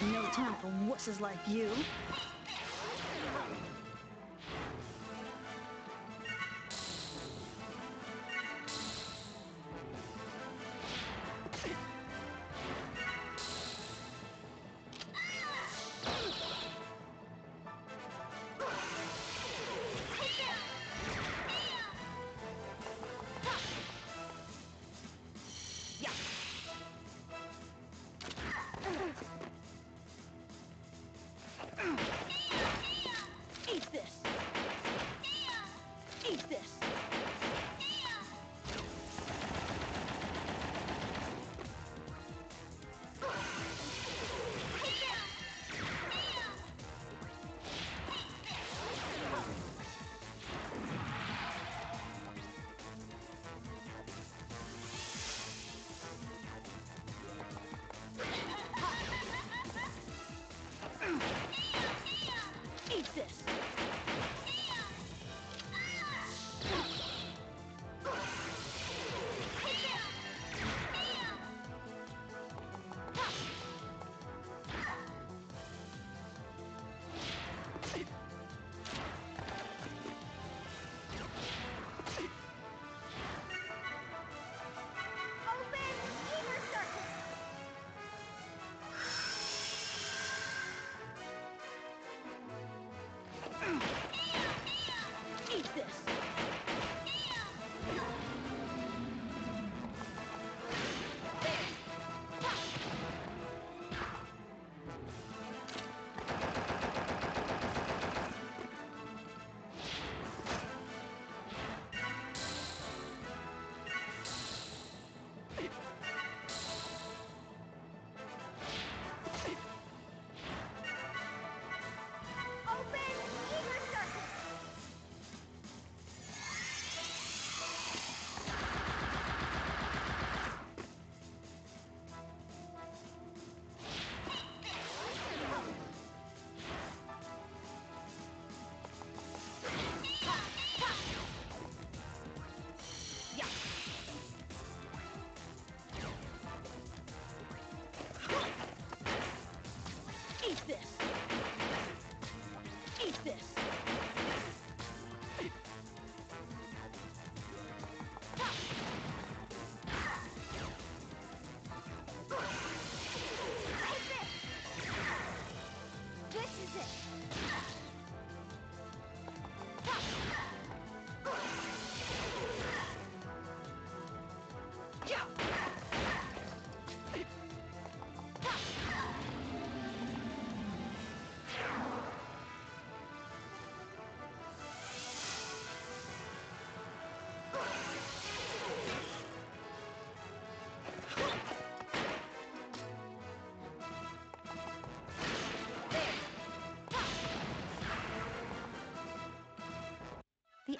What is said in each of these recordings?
No time for wusses like you.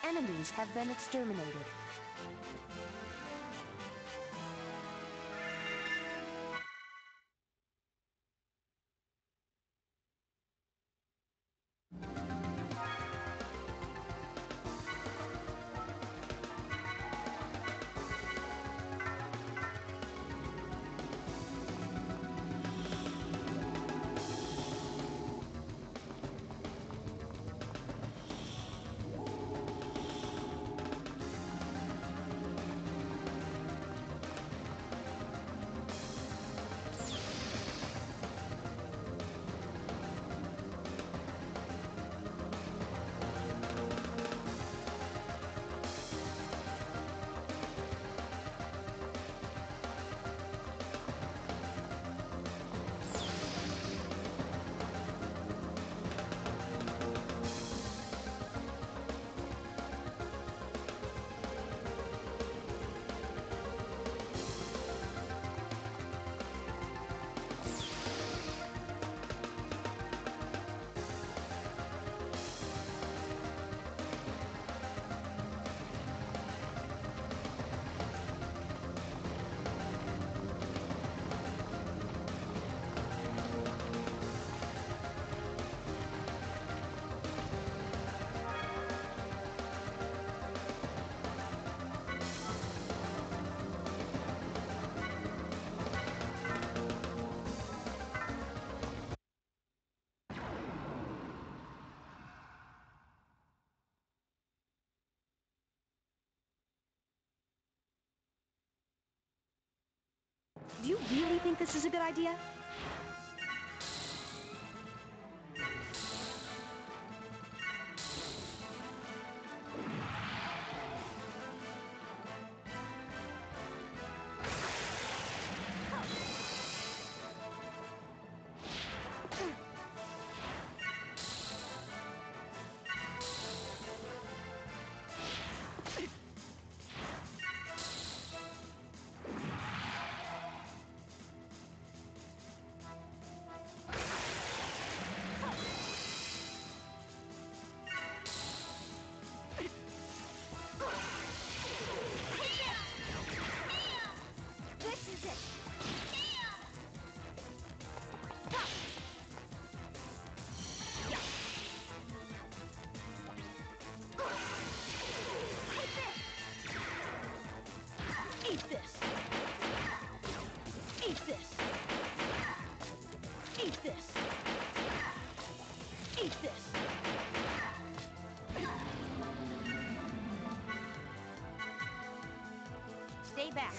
Enemies have been exterminated. You really think this is a good idea? Stay back.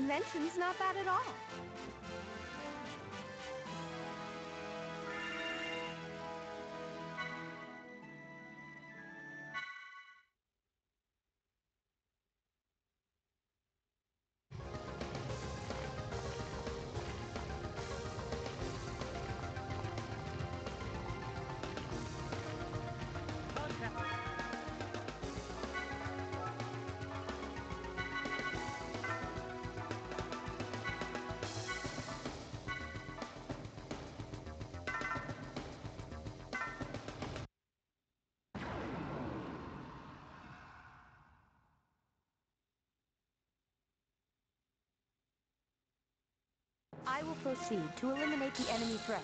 Invention's not bad at all. I will proceed to eliminate the enemy threat.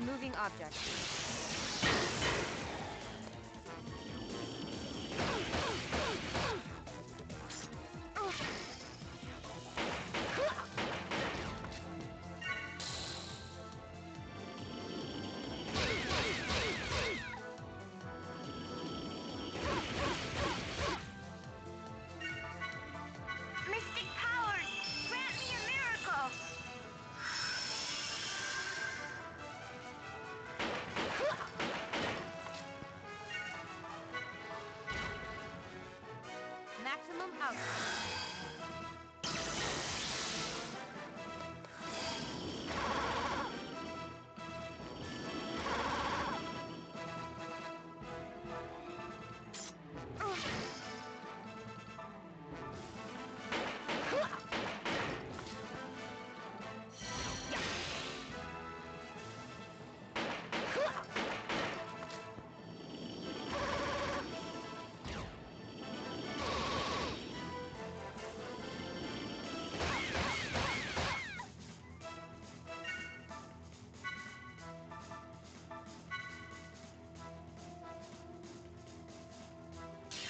Removing object.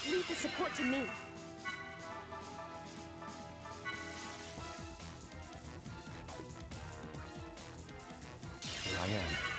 Leave the support to me. I am.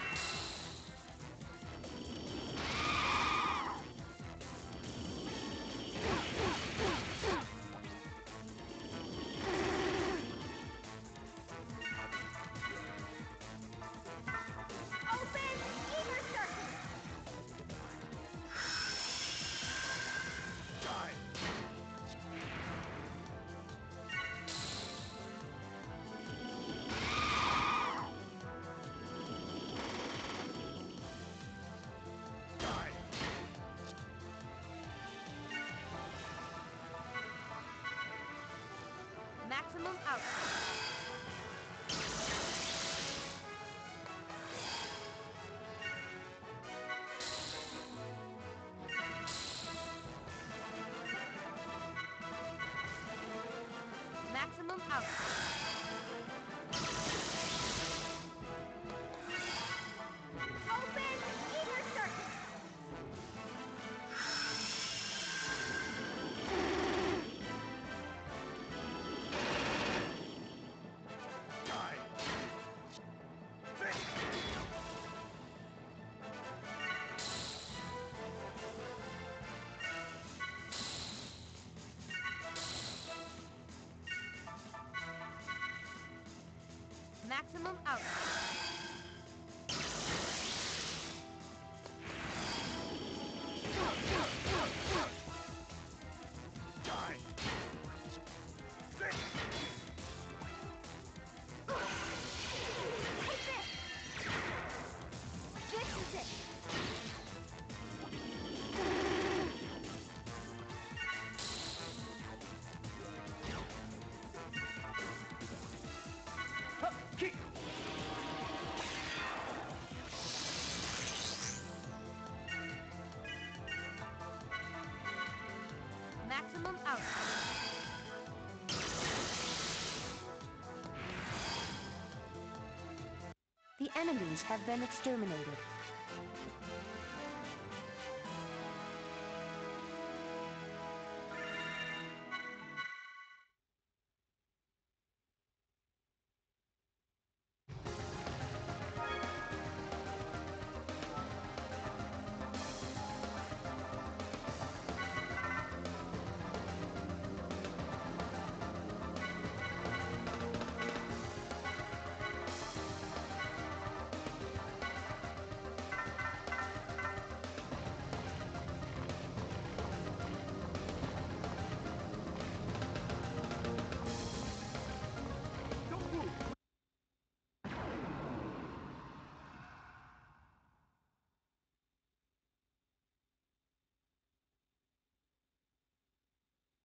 Maximum output. Maximum output. Maximum output. The enemies have been exterminated.